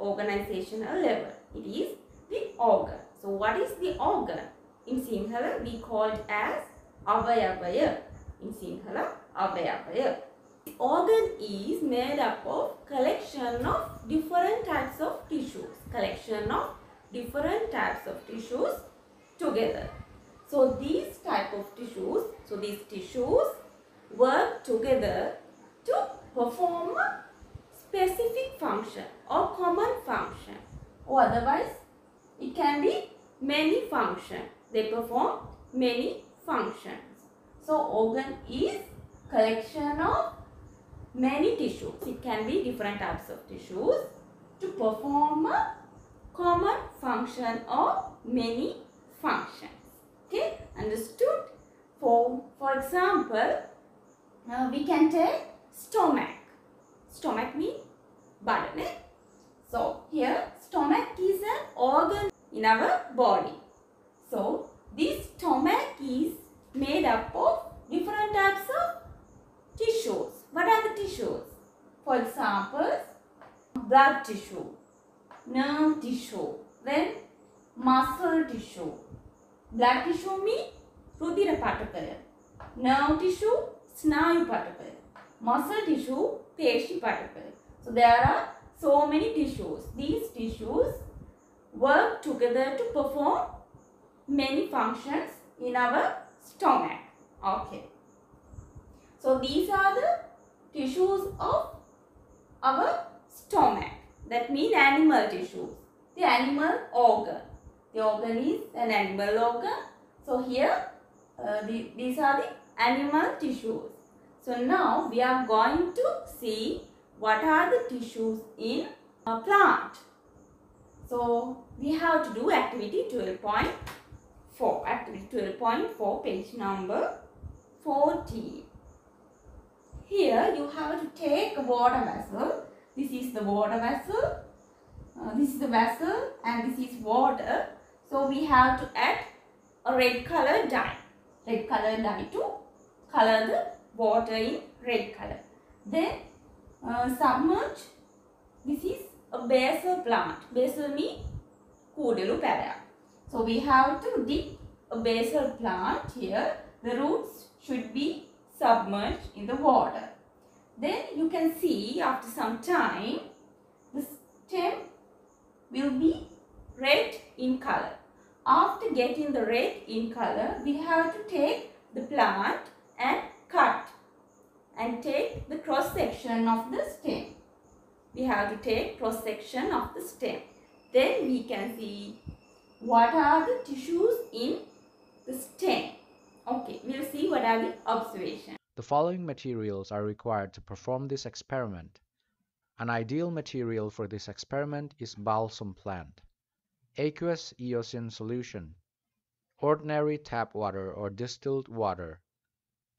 organizational level. It is the organ. So what is the organ? In Sinhala we call it as avayavaya. In Sinhala avayavaya. The organ is made up of collection of different types of tissues. Collection of different types of tissues together. So these type of tissues, so these tissues work together to perform specific function or common function or otherwise it can be many function. They perform many functions. So organ is collection of many tissues. It can be different types of tissues to perform a common function or many functions. Okay, understood? For, for example, uh, we can take stomach stomach means body, Eh? So here stomach is an organ in our body. So this stomach is made up of different types of tissues. What are the tissues? For example, blood tissue, nerve tissue, then muscle tissue. Blood tissue means rudira particle. Nerve tissue, snayu particle muscle tissue, peshi particle. So there are so many tissues. These tissues work together to perform many functions in our stomach. Okay. So these are the tissues of our stomach. That means animal tissues. The animal organ. The organ is an animal organ. So here uh, the, these are the animal tissues. So now we are going to see what are the tissues in a plant. So we have to do activity 12.4. Activity 12.4 page number 14. Here you have to take a water vessel. This is the water vessel. Uh, this is the vessel and this is water. So we have to add a red color dye. Red color dye to color the water in red color. Then uh, submerge. This is a basal plant. Basal means kudelu para. So we have to dip a basil plant here. The roots should be submerged in the water. Then you can see after some time the stem will be red in color. After getting the red in color, we have to take the plant and cut and take the cross section of the stem. We have to take cross section of the stem. Then we can see what are the tissues in the stem. Okay, we'll see what are the observations. The following materials are required to perform this experiment. An ideal material for this experiment is balsam plant. Aqueous eosin solution. Ordinary tap water or distilled water.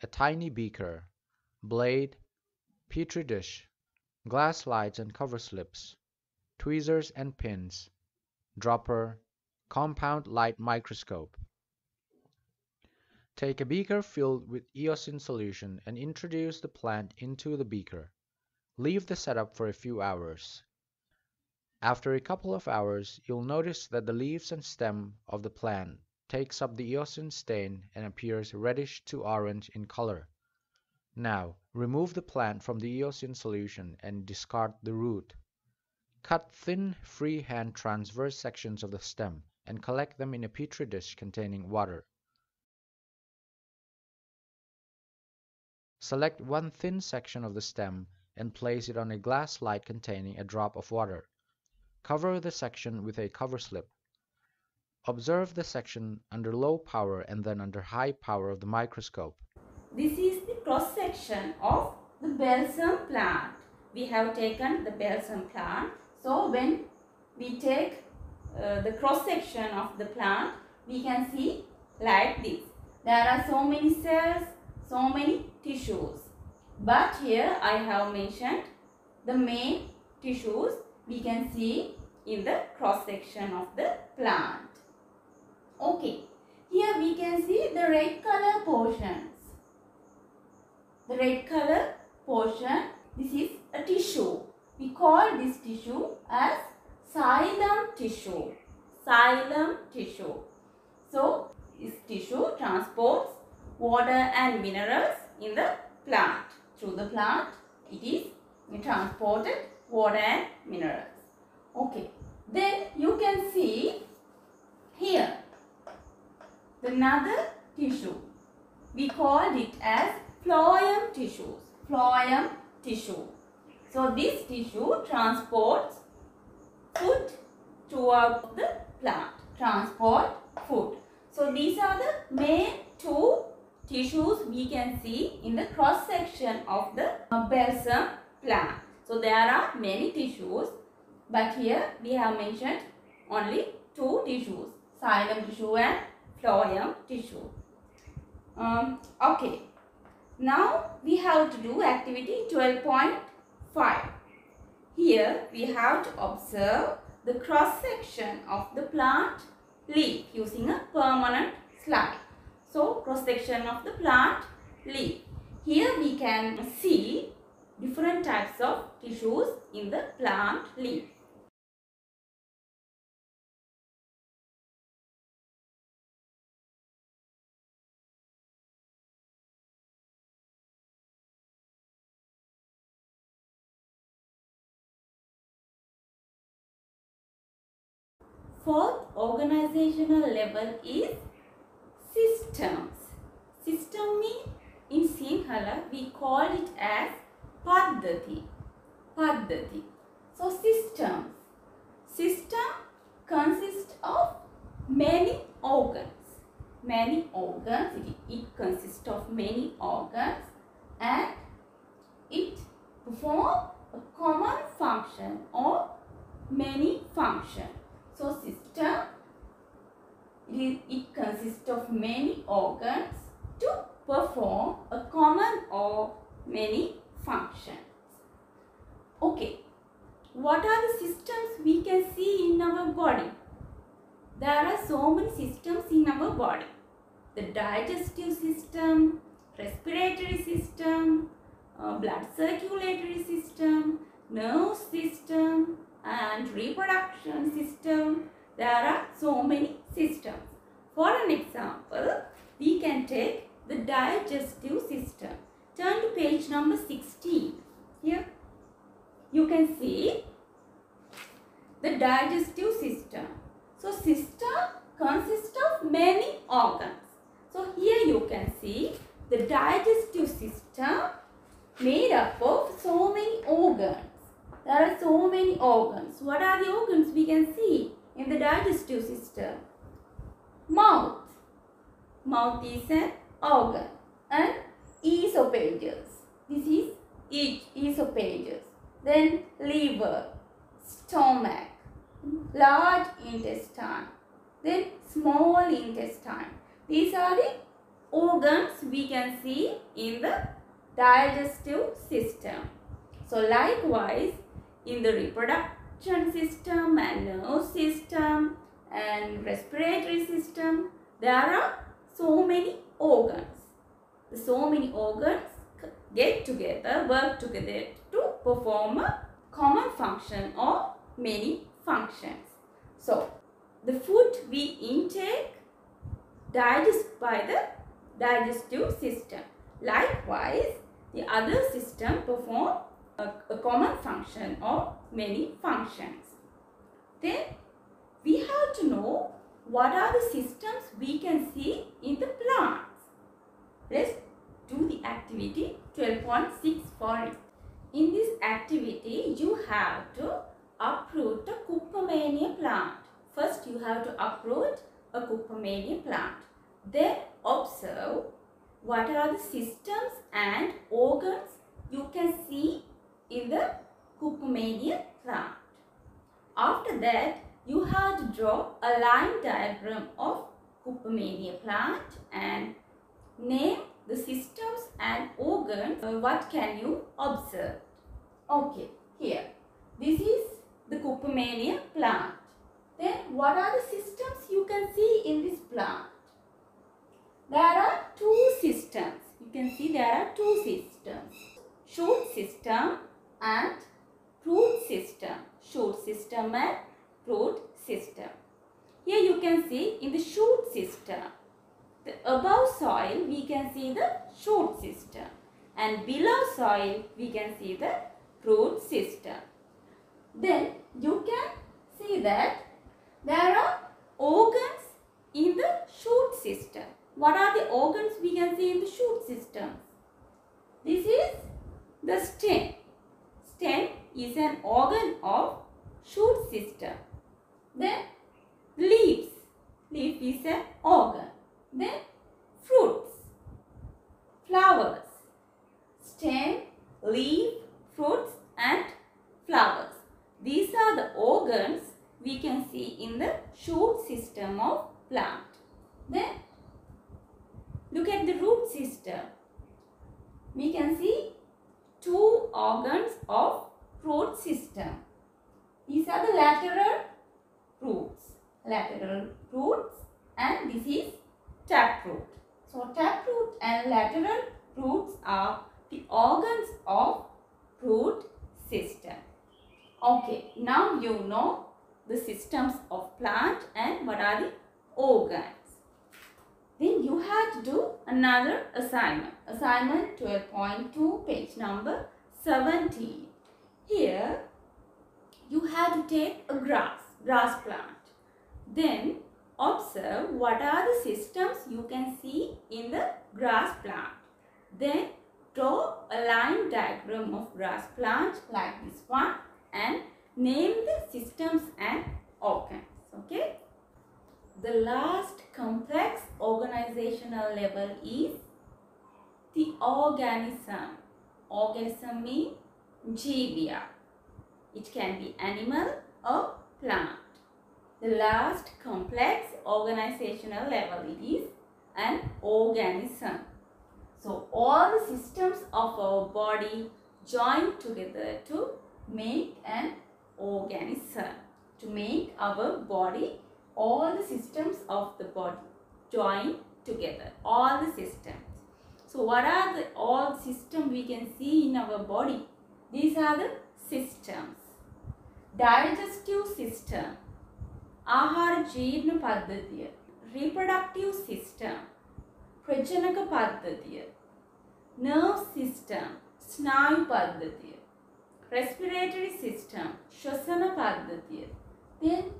A tiny beaker. Blade. Petri dish. Glass slides and cover slips. Tweezers and pins. Dropper. Compound light microscope. Take a beaker filled with eosin solution and introduce the plant into the beaker. Leave the setup for a few hours. After a couple of hours, you'll notice that the leaves and stem of the plant takes up the eosin stain and appears reddish to orange in color. Now, remove the plant from the eosin solution and discard the root. Cut thin freehand transverse sections of the stem and collect them in a petri dish containing water. Select one thin section of the stem and place it on a glass slide containing a drop of water. Cover the section with a cover slip. Observe the section under low power and then under high power of the microscope. This is the cross section of the balsam plant. We have taken the balsam plant. So when we take uh, the cross section of the plant, we can see like this. There are so many cells, so many tissues. But here I have mentioned the main tissues we can see in the cross section of the plant. Okay, here we can see the red color portions. The red color portion, this is a tissue. We call this tissue as xylem tissue. Xylem tissue. So, this tissue transports water and minerals in the plant. Through the plant, it is transported water and minerals. Okay. Then you can see here another tissue. We called it as phloem tissues. Phloem tissue. So this tissue transports food throughout the plant. Transport food. So these are the main two tissues we can see in the cross section of the balsam plant. So there are many tissues but here we have mentioned only two tissues xylem tissue and phloem tissue. Um, okay. Now we have to do activity 12.5. Here we have to observe the cross section of the plant leaf using a permanent slide. So cross section of the plant leaf. Here we can see different types of tissues in the plant leaf. Fourth organizational level is systems. System means in Sinhala we call it as Paddhati. Paddhati. So systems. System consists of many organs. Many organs. It, it consists of many organs and it perform a common function or many function. So system it, it consists of many organs to perform a common or many functions. Okay, what are the systems we can see in our body? There are so many systems in our body. The digestive system, respiratory system, uh, blood circulatory system, nerve system and reproduction system. There are so many systems. For an example, we can take the digestive system. Turn to page number 16. Here you can see the digestive system. So system consists of many organs. So here you can see the digestive system made up of so many organs. There are so many organs. What are the organs we can see in the digestive system? Mouth. Mouth is an organ. And esophagus. This is each esophagus. Then liver, stomach, large intestine, then small intestine. These are the organs we can see in the digestive system. So likewise in the reproduction system and nerve system and respiratory system there are so many organs. So many organs get together, work together to perform a common function or many functions. So, the food we intake digest by the digestive system. Likewise, the other system perform a, a common function or many functions. Then we have to know what are the systems we can see in the plants. Let's do the activity 12.6 for it. In this activity, you have to uproot a Cuphomania plant. First, you have to uproot a Cuphomania plant. Then observe what are the systems and organs you can see in the Cuphomania plant. After that, you have to draw a line diagram of Cuphomania plant and name the systems and organs. Uh, what can you observe? Okay, here. This is the Cuphomania plant. Then what are the systems you can see in this plant? There are two systems. You can see there are two systems. shoot system and root system. Shoot system and root system. Here you can see in the shoot system, the above soil we can see the shoot system and below soil we can see the root system. Then you can see that there are organs in the shoot system. What are the organs we can see in the shoot system? This is the stem. Stem is an organ of shoot system. Then leaves. Leaf is an organ. Then fruits. Flowers. Stem, leaf, fruits and flowers. These are the organs we can see in the shoot system of plant. Then look at the root system. We can see two organs of root system. These are the lateral roots. Lateral roots and this is taproot. So taproot and lateral roots are the organs of root system. Okay, now you know the systems of plant and what are the organs. Then you have to do another assignment. Assignment 12.2 page number 17. Here you have to take a grass, grass plant. Then observe what are the systems you can see in the grass plant. Then draw a line diagram of grass plant like this one and name the systems and organs. Okay. The last complex organizational level is the organism. Organism means jivya. It can be animal or plant. The last complex organizational level is an organism. So all the systems of our body join together to make an organism. To make our body, all the systems of the body join together. All the systems. So what are the all systems we can see in our body? These are the systems. Digestive system. ආහාර ජීර්ණ පද්ධතිය. Reproductive system. ප්‍රජනක පද්ධතිය. Nerve system. ස්නායු පද්ධතිය. Respiratory system. ශ්වසන පද්ධතිය. Then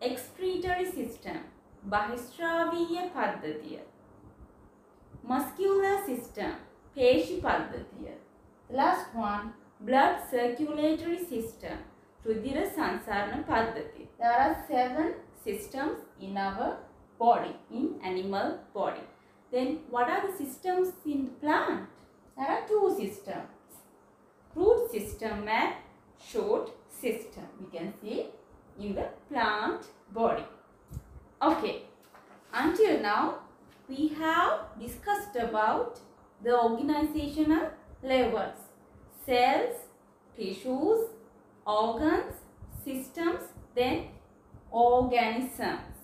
excretory system. බහිස්ත්‍රාවීය පද්ධතිය. Muscular system. පේශි පද්ධතිය. Last one. Blood circulatory system. රුධිර සංසරණ පද්ධතිය. There are seven systems in our body, in animal body. Then what are the systems in plant? There are two systems. Root system and shoot system. We can see in the plant body. Okay. Until now, we have discussed about the organizational levels. Cells, tissues, organs, systems, then organisms.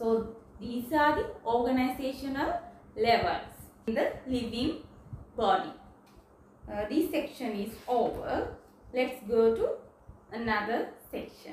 So these are the organizational levels in the living body. Uh, this section is over. Let's go to another section.